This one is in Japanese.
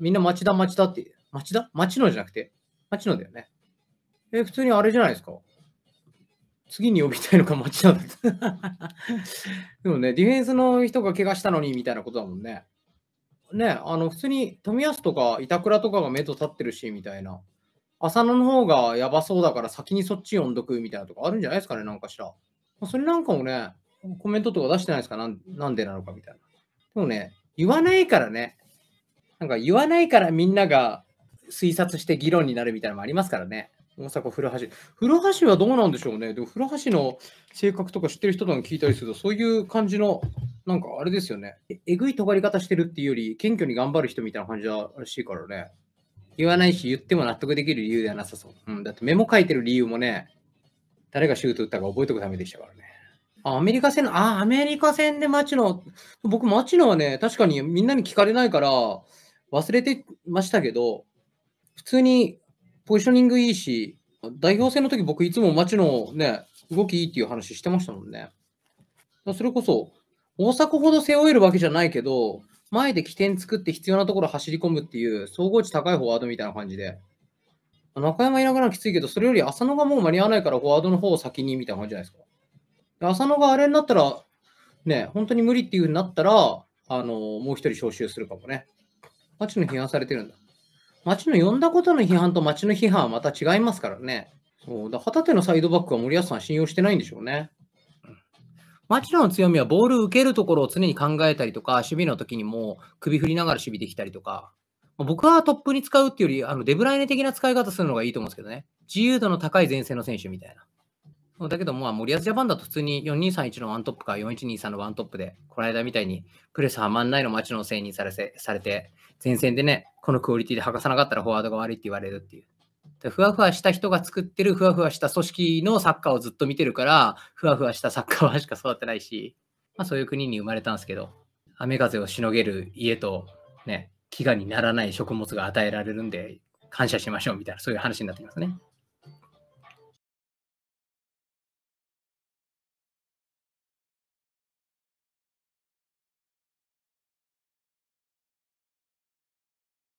みんな町田町田って、町田？町野じゃなくて？町野だよね。え、普通にあれじゃないですか。次に呼びたいのか町田だ でもね、ディフェンスの人が怪我したのにみたいなことだもんね。ね、あの、普通に富安とか板倉とかが目と立ってるし、みたいな。浅野の方がやばそうだから先にそっち呼んどくみたいなとかあるんじゃないですかね、なんかしら。それなんかもね、コメントとか出してないですか？なんなんでなのかみたいな。でもね、言わないからね。なんか言わないからみんなが推察して議論になるみたいなのもありますからね。大阪古橋。古橋はどうなんでしょうね。でも古橋の性格とか知ってる人とかに聞いたりすると、そういう感じの、なんかあれですよね。えぐい尖り方してるっていうより、謙虚に頑張る人みたいな感じらしいからね。言わないし、言っても納得できる理由ではなさそう。うん、だってメモ書いてる理由もね、誰がシュート打ったか覚えておくためでしたからね。アメリカ戦の、あ、アメリカ戦で町野、僕、町野はね、確かにみんなに聞かれないから忘れてましたけど、普通にポジショニングいいし、代表戦の時僕いつも町野ね、動きいいっていう話してましたもんね。それこそ、大迫ほど背負えるわけじゃないけど、前で起点作って必要なところ走り込むっていう総合値高いフォワードみたいな感じで。中山いなくなるきついけど、それより浅野がもう間に合わないからフォワードの方を先にみたいな感じじゃないですか。浅野があれになったら、ね、本当に無理っていう風になったら、あのもう一人招集するかもね。町野批判されてるんだ。町野呼んだことの批判と町の批判はまた違いますからね。そうだ旗手のサイドバックは森保さん信用してないんでしょうね。町野の強みはボール受けるところを常に考えたりとか、守備の時にも首振りながら守備できたりとか、僕はトップに使うっていうより、あのデブライネ的な使い方するのがいいと思うんですけどね。自由度の高い前線の選手みたいな。だけど、まあ、森保ジャパンだと普通に4231のワントップか4123のワントップで、この間みたいにプレスはまんないの町のせいにされせされて、前線でね、このクオリティで剥がさなかったらフォワードが悪いって言われるっていう。ふわふわした人が作ってるふわふわした組織のサッカーをずっと見てるから、ふわふわしたサッカーはしか育ってないし、まあそういう国に生まれたんですけど、雨風をしのげる家とね、飢餓にならない食物が与えられるんで、感謝しましょうみたいな、そういう話になってきますね。